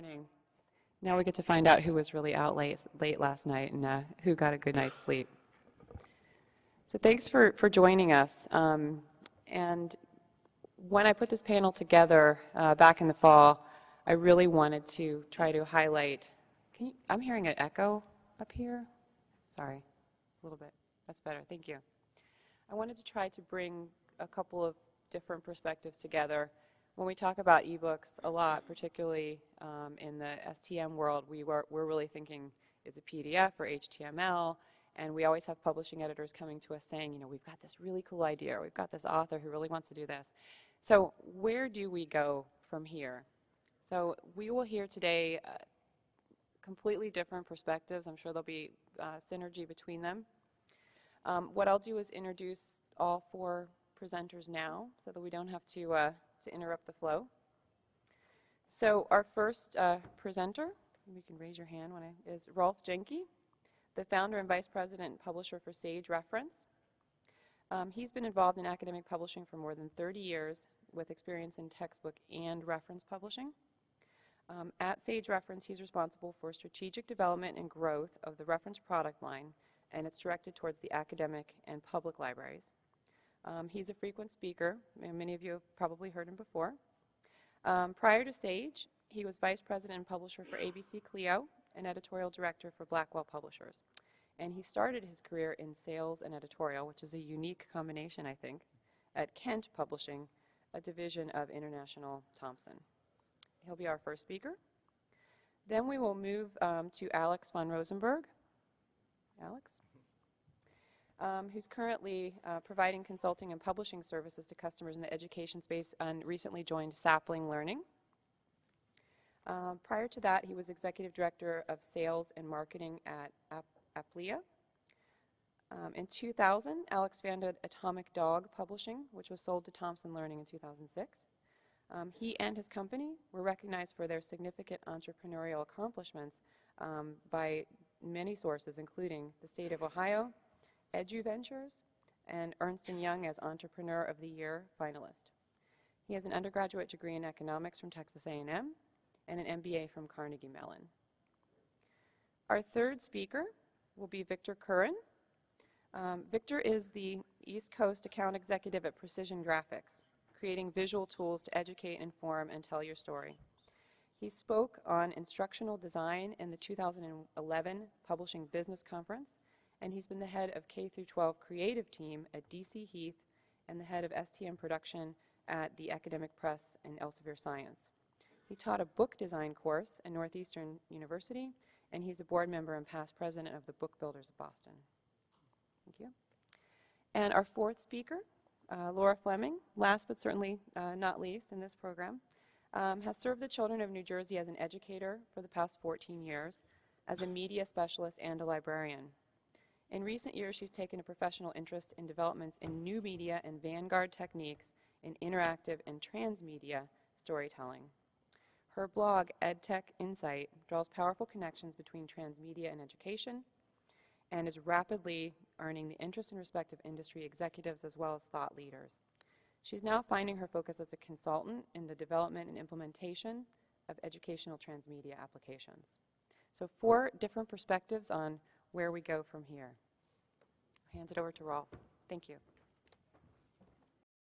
morning. Now we get to find out who was really out late, late last night and uh, who got a good night's sleep. So thanks for, for joining us. Um, and when I put this panel together uh, back in the fall, I really wanted to try to highlight, you, I'm hearing an echo up here. Sorry, a little bit, that's better, thank you. I wanted to try to bring a couple of different perspectives together when we talk about ebooks a lot, particularly um, in the STM world, we were, we're really thinking it's a PDF or HTML, and we always have publishing editors coming to us saying, you know, we've got this really cool idea, or we've got this author who really wants to do this. So where do we go from here? So we will hear today uh, completely different perspectives. I'm sure there'll be uh, synergy between them. Um, what I'll do is introduce all four presenters now so that we don't have to uh, to interrupt the flow. So our first uh, presenter, you can raise your hand when I, is Rolf Janke, the founder and vice president and publisher for Sage Reference. Um, he's been involved in academic publishing for more than 30 years with experience in textbook and reference publishing. Um, at Sage Reference, he's responsible for strategic development and growth of the reference product line, and it's directed towards the academic and public libraries. Um, he's a frequent speaker, and many of you have probably heard him before. Um, prior to Sage, he was vice president and publisher for ABC Clio and editorial director for Blackwell Publishers. And he started his career in sales and editorial, which is a unique combination, I think, at Kent Publishing, a division of International Thomson. He'll be our first speaker. Then we will move um, to Alex von Rosenberg. Alex? Um, who's currently uh, providing consulting and publishing services to customers in the education space and recently joined Sapling Learning. Um, prior to that, he was Executive Director of Sales and Marketing at Ap Aplia. Um, in 2000, Alex founded Atomic Dog Publishing, which was sold to Thomson Learning in 2006. Um, he and his company were recognized for their significant entrepreneurial accomplishments um, by many sources, including the state of Ohio, EduVentures, and Ernst & Young as Entrepreneur of the Year finalist. He has an undergraduate degree in economics from Texas A&M and an MBA from Carnegie Mellon. Our third speaker will be Victor Curran. Um, Victor is the East Coast account executive at Precision Graphics, creating visual tools to educate, inform, and tell your story. He spoke on instructional design in the 2011 Publishing Business Conference and he's been the head of K through 12 creative team at DC Heath and the head of STM production at the Academic Press and Elsevier Science. He taught a book design course at Northeastern University, and he's a board member and past president of the Book Builders of Boston. Thank you. And our fourth speaker, uh, Laura Fleming, last but certainly uh, not least in this program, um, has served the children of New Jersey as an educator for the past 14 years, as a media specialist and a librarian. In recent years, she's taken a professional interest in developments in new media and vanguard techniques in interactive and transmedia storytelling. Her blog, EdTech Insight, draws powerful connections between transmedia and education and is rapidly earning the interest and respect of industry executives as well as thought leaders. She's now finding her focus as a consultant in the development and implementation of educational transmedia applications. So four different perspectives on where we go from here. I'll hand it over to Rolf. Thank you.